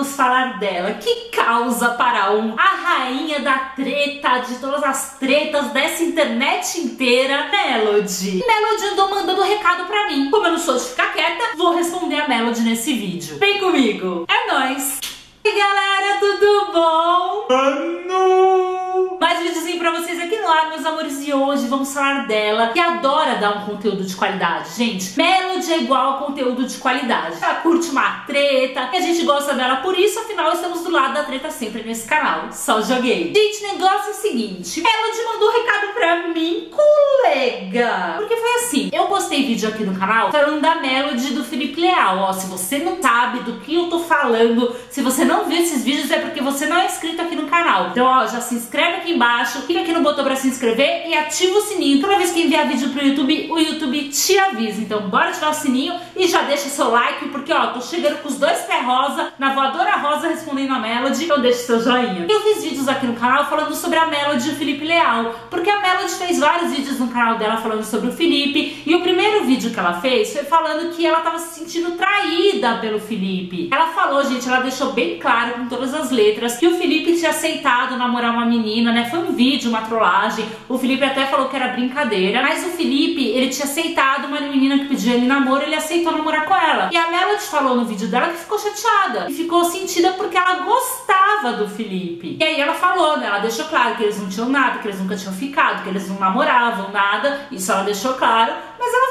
vamos falar dela, que causa para um a rainha da treta, de todas as tretas dessa internet inteira, Melody. Melody andou mandando recado pra mim. Como eu não sou de ficar quieta, vou responder a Melody nesse vídeo. Vem comigo, é nóis! E galera, tudo bom? Pra vocês aqui no ar, meus amores, e hoje vamos falar dela, que adora dar um conteúdo de qualidade. Gente, Melody é igual a conteúdo de qualidade. Ela curte uma treta, e a gente gosta dela por isso, afinal estamos do lado da treta sempre nesse canal. Só joguei. Gente, negócio é o seguinte, Melody mandou um recado pra mim, colega. Porque foi assim, postei vídeo aqui no canal falando da Melody do Felipe Leal. Ó, se você não sabe do que eu tô falando, se você não viu esses vídeos, é porque você não é inscrito aqui no canal. Então, ó, já se inscreve aqui embaixo, clica aqui no botão pra se inscrever e ativa o sininho. Toda vez que enviar vídeo pro YouTube, o YouTube te avisa. Então, bora ativar o sininho e já deixa seu like, porque, ó, tô chegando com os dois pés rosa, na voadora rosa respondendo a Melody. Então, deixa seu joinha. Eu fiz vídeos aqui no canal falando sobre a Melody e o Felipe Leal, porque a Melody fez vários vídeos no canal dela falando sobre o Felipe, e o primeiro vídeo que ela fez foi falando que ela tava se sentindo traída pelo Felipe. Ela falou, gente, ela deixou bem claro com todas as letras que o Felipe tinha aceitado namorar uma menina, né? Foi um vídeo, uma trollagem. O Felipe até falou que era brincadeira, mas o Felipe, ele tinha aceitado uma menina que pediu ele namoro, ele aceitou namorar com ela. E a Melody falou no vídeo dela que ficou chateada e ficou sentida porque ela gostava do Felipe. E aí ela falou, né? Ela deixou claro que eles não tinham nada, que eles nunca tinham ficado, que eles não namoravam, nada. Isso ela deixou claro.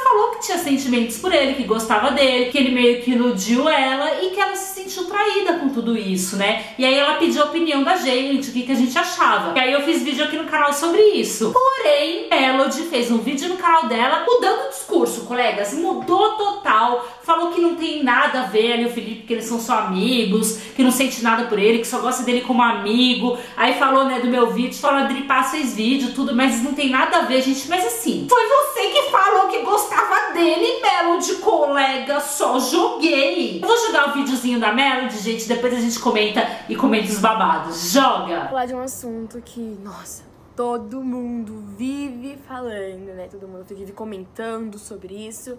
Falou que tinha sentimentos por ele, que gostava dele, que ele meio que iludiu ela e que ela se sentiu traída com tudo isso, né? E aí ela pediu a opinião da gente, o que, que a gente achava. E aí eu fiz vídeo aqui no canal sobre isso. Porém, Melody fez um vídeo no canal dela mudando o discurso, colegas. Mudou total. Falou que não tem nada a ver ali o Felipe, que eles são só amigos, que não sente nada por ele, que só gosta dele como amigo. Aí falou, né, do meu vídeo, falou, Adri Paz fez vídeo, tudo, mas não tem nada a ver, gente. Mas assim, foi você que falou que gostava dele, Melody, colega, só joguei. Eu vou jogar o videozinho da Melody, gente, depois a gente comenta e comenta os babados. Joga! falar de um assunto que, nossa, todo mundo vive falando, né? Todo mundo vive comentando sobre isso.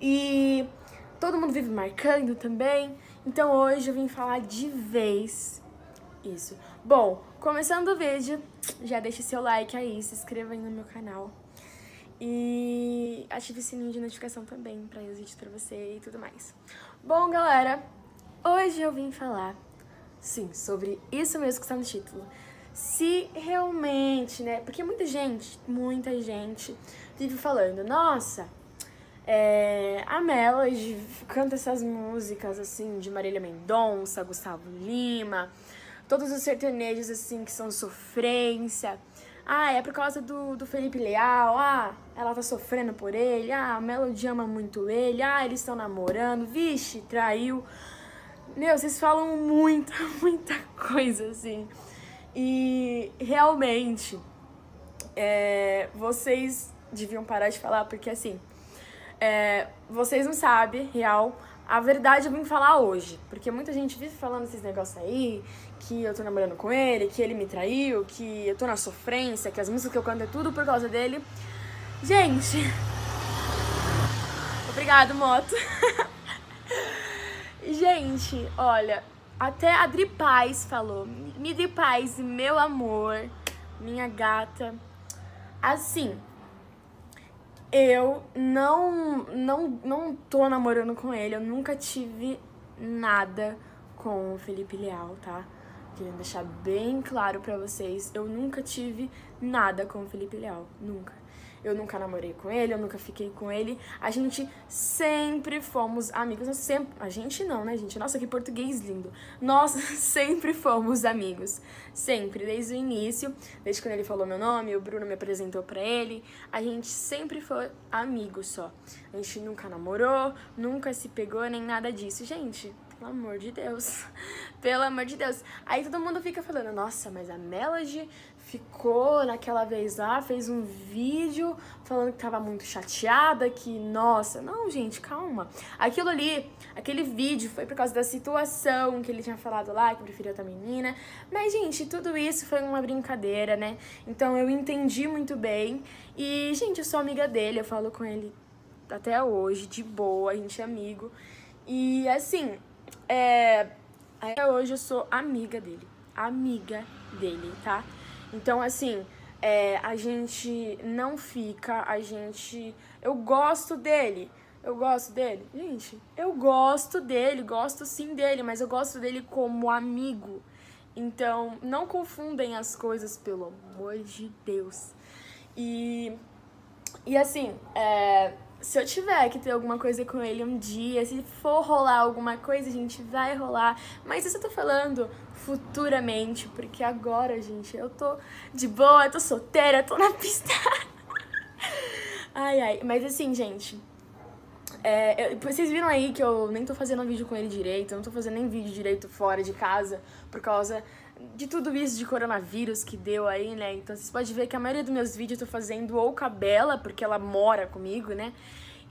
E todo mundo vive marcando também. Então hoje eu vim falar de vez isso. Bom, começando o vídeo, já deixa seu like aí, se inscreva aí no meu canal. E ative o sininho de notificação também para os vídeos você e tudo mais. Bom, galera, hoje eu vim falar Sim, sobre isso mesmo que está no título. Se realmente, né? Porque muita gente, muita gente vive falando, nossa, é, a Melody canta essas músicas assim de Marília Mendonça, Gustavo Lima, todos os sertanejos assim que são sofrência. Ah, é por causa do, do Felipe Leal. Ah, ela tá sofrendo por ele. Ah, a Melody ama muito ele. Ah, eles estão namorando. Vixe, traiu. Meu, vocês falam muita, muita coisa, assim. E realmente, é, vocês deviam parar de falar, porque assim, é, vocês não sabem, real, a verdade eu vim falar hoje. Porque muita gente vive falando esses negócios aí, que eu tô namorando com ele, que ele me traiu, que eu tô na sofrência, que as músicas que eu canto é tudo por causa dele. Gente. Obrigado, moto. Gente, olha, até a Dri Paz falou. Me Dri Paz, meu amor, minha gata. Assim, eu não, não, não tô namorando com ele. Eu nunca tive nada com o Felipe Leal, tá? Querendo deixar bem claro pra vocês. Eu nunca tive nada com o Felipe Leal. Nunca. Eu nunca namorei com ele, eu nunca fiquei com ele. A gente sempre fomos amigos. Nós sempre... A gente não, né, gente? Nossa, que português lindo. Nós sempre fomos amigos. Sempre, desde o início. Desde quando ele falou meu nome, o Bruno me apresentou pra ele. A gente sempre foi amigos só. A gente nunca namorou, nunca se pegou, nem nada disso. Gente, pelo amor de Deus. Pelo amor de Deus. Aí todo mundo fica falando, nossa, mas a Melody ficou naquela vez lá, fez um vídeo falando que tava muito chateada, que, nossa, não, gente, calma. Aquilo ali, aquele vídeo foi por causa da situação que ele tinha falado lá, que preferia outra menina. Mas, gente, tudo isso foi uma brincadeira, né? Então eu entendi muito bem. E, gente, eu sou amiga dele, eu falo com ele até hoje, de boa, a gente é amigo. E, assim, é Até hoje eu sou amiga dele. Amiga dele, tá? Então, assim, é, a gente não fica, a gente. Eu gosto dele. Eu gosto dele? Gente, eu gosto dele, gosto sim dele, mas eu gosto dele como amigo. Então, não confundem as coisas, pelo amor de Deus. E, e assim, é, se eu tiver que ter alguma coisa com ele um dia, se for rolar alguma coisa, a gente vai rolar. Mas isso eu tô falando futuramente, porque agora, gente, eu tô de boa, tô solteira, tô na pista. ai, ai. Mas assim, gente, é, eu, vocês viram aí que eu nem tô fazendo vídeo com ele direito, eu não tô fazendo nem vídeo direito fora de casa, por causa de tudo isso de coronavírus que deu aí, né? Então vocês podem ver que a maioria dos meus vídeos eu tô fazendo ou com a Bela, porque ela mora comigo, né?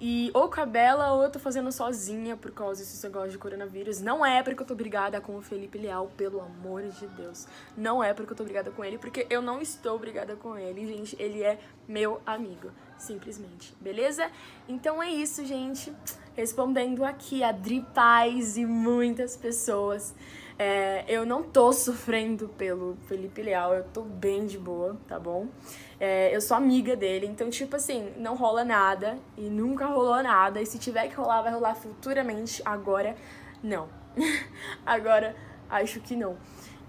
E ou com a Bela ou eu tô fazendo sozinha por causa desse negócio de coronavírus. Não é porque eu tô brigada com o Felipe Leal, pelo amor de Deus. Não é porque eu tô brigada com ele, porque eu não estou brigada com ele, gente. Ele é meu amigo, simplesmente. Beleza? Então é isso, gente. Respondendo aqui a Dri Paz e muitas pessoas. É, eu não tô sofrendo pelo Felipe Leal, eu tô bem de boa, tá bom? É, eu sou amiga dele, então, tipo assim, não rola nada e nunca rolou nada. E se tiver que rolar, vai rolar futuramente. Agora, não. Agora, acho que não.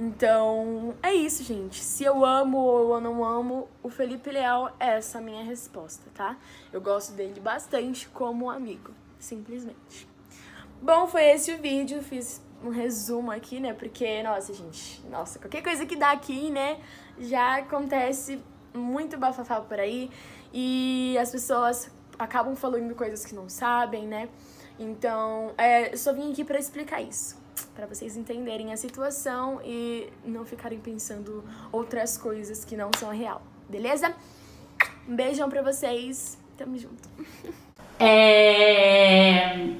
Então, é isso, gente. Se eu amo ou eu não amo, o Felipe Leal é essa a minha resposta, tá? Eu gosto dele bastante como amigo, simplesmente. Bom, foi esse o vídeo. Fiz um resumo aqui, né? Porque, nossa, gente, nossa, qualquer coisa que dá aqui, né, já acontece muito bafafá por aí e as pessoas acabam falando coisas que não sabem, né? Então, é, eu só vim aqui para explicar isso, para vocês entenderem a situação e não ficarem pensando outras coisas que não são real, beleza? Um beijão pra vocês, tamo junto. É...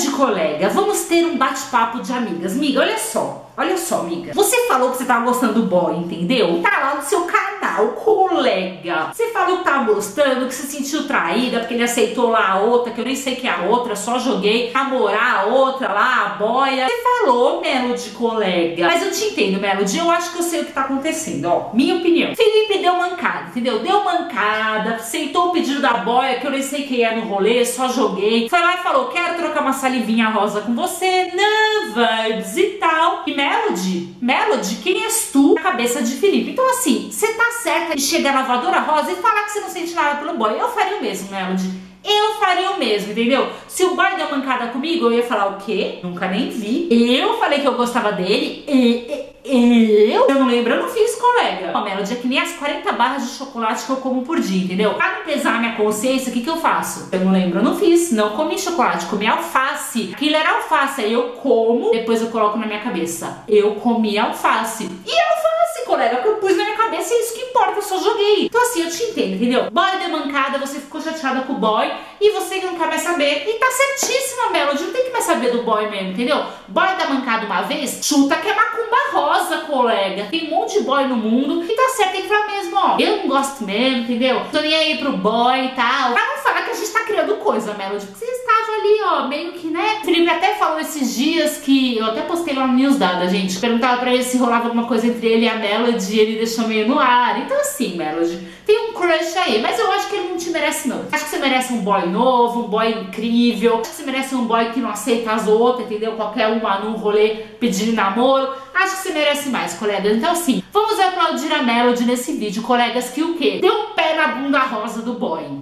de colega, vamos ter um bate-papo de amigas. Miga, olha só, olha só, amiga. Você falou que você tava gostando do boy, entendeu? Tá lá no seu canal, colega. Você falou que tava gostando, que se sentiu traída porque ele aceitou lá a outra, que eu nem sei que é a outra, só joguei namorar a outra lá, a boia. Você falou, Melody, colega. Mas eu te entendo, Melody, eu acho que eu sei o que tá acontecendo, ó. Minha opinião. Felipe deu mancada, entendeu? Deu mancada, o pedido da boia, que eu nem sei quem é no rolê, só joguei. Foi lá e falou, quero trocar uma salivinha rosa com você, não, vibes e tal. E Melody, Melody, quem és tu? A cabeça de Felipe. Então assim, você tá certa de chegar na voadora rosa e falar que você não sente nada pelo boy. Eu faria o mesmo, Melody. Eu faria o mesmo, entendeu? Se o boy deu mancada comigo, eu ia falar o quê? Nunca nem vi. Eu falei que eu gostava dele. E, e, eu? Eu não lembro, eu não fiz, colega. A Melody é que nem as 40 barras de chocolate que eu como por dia, entendeu? Pra não pesar minha consciência, o que, que eu faço? Eu não lembro, eu não fiz. Não comi chocolate, comi alface. Aquilo era alface, aí eu como, depois eu coloco na minha cabeça. Eu comi alface. E alface, colega, que eu pus na minha cabeça, é isso que importa, eu só joguei. Então assim, eu te entendo, entendeu? Boy deu mancada, você ficou chateada com o boy e você não quer mais saber. E tá certíssima, Melody, não tem que mais saber do boy mesmo, entendeu? Boy dá mancada uma vez, chuta que é macumba rosa, colega. Tem um monte de boy no mundo e tá certo, tem que falar mesmo, ó. Eu não gosto mesmo, entendeu? Tô nem aí pro boy e tal. Pra não falar que a gente tá criando coisa, Melody, porque vocês ali, ó, meio que, né? Felipe até falou esses dias que, eu até postei lá no News Dada, gente, perguntava pra ele se rolava alguma coisa entre ele e a Melody ele deixou meio no ar. Então assim, Melody, tem um crush aí, mas eu acho que ele não te merece não. Acho que você merece um boy novo, um boy incrível, acho que você merece um boy que não aceita as outras, entendeu? Qualquer uma num rolê pedindo namoro. Acho que você merece mais, colegas. Então assim, vamos aplaudir a Melody nesse vídeo, colegas, que o quê? Deu um pé na bunda rosa do boy.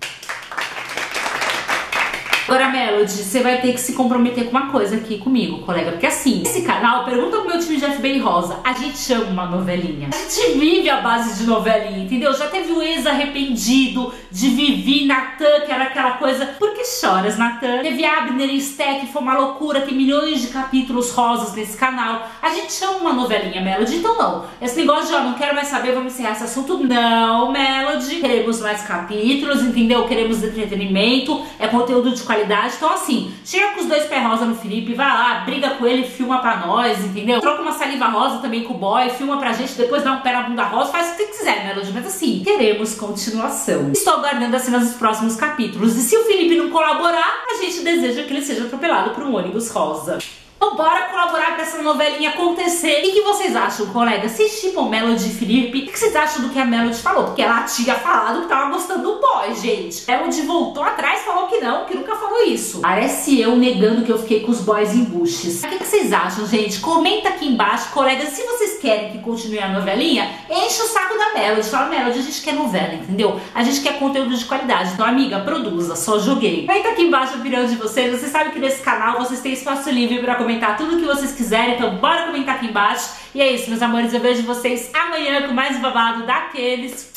Agora, Melody, você vai ter que se comprometer com uma coisa aqui comigo, colega. Porque assim, esse canal, pergunta pro meu time de FBI Rosa, a gente ama uma novelinha. A gente vive a base de novelinha, entendeu? Já teve o ex-arrependido de Vivi, Natan, que era aquela coisa. Por que choras, Natan? Teve Abner e Stack, foi uma loucura, tem milhões de capítulos rosas nesse canal. A gente ama uma novelinha, Melody. Então não, esse negócio de, ó, não quero mais saber, vamos encerrar esse assunto. Não, Melody. Queremos mais capítulos, entendeu? Queremos entretenimento, é conteúdo de qualidade qualidade. Então, assim, chega com os dois pés rosa no Felipe, vai lá, briga com ele, filma pra nós, entendeu? Troca uma saliva rosa também com o boy, filma pra gente, depois dá um pé na bunda rosa, faz o que quiser, Melody. Mas assim, queremos continuação. Estou aguardando as cenas dos próximos capítulos. E se o Felipe não colaborar, a gente deseja que ele seja atropelado por um ônibus rosa. Então bora colaborar essa novelinha acontecer. E que vocês acham, colega? Vocês chipam Melody Felipe? O que vocês acham do que a Melody falou? Porque ela tinha falado que tava gostando do boy, gente. Melody voltou atrás, falou que não, que nunca falou isso. Parece eu negando que eu fiquei com os boys em buches. O que vocês acham, gente? Comenta aqui embaixo, colegas, se vocês querem que continue a novelinha, enche o saco da Melody. Fala, Melody, a gente quer novela, entendeu? A gente quer conteúdo de qualidade. Então, amiga, produza, só joguei. Comenta aqui embaixo a opinião de vocês. Vocês sabem que nesse canal vocês têm espaço livre pra comentar tudo o que vocês quiserem, então bora comentar aqui embaixo. E é isso, meus amores, eu vejo vocês amanhã com mais um babado daqueles.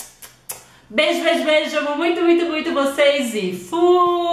Beijo, beijo, beijo, amo muito, muito, muito vocês e fui!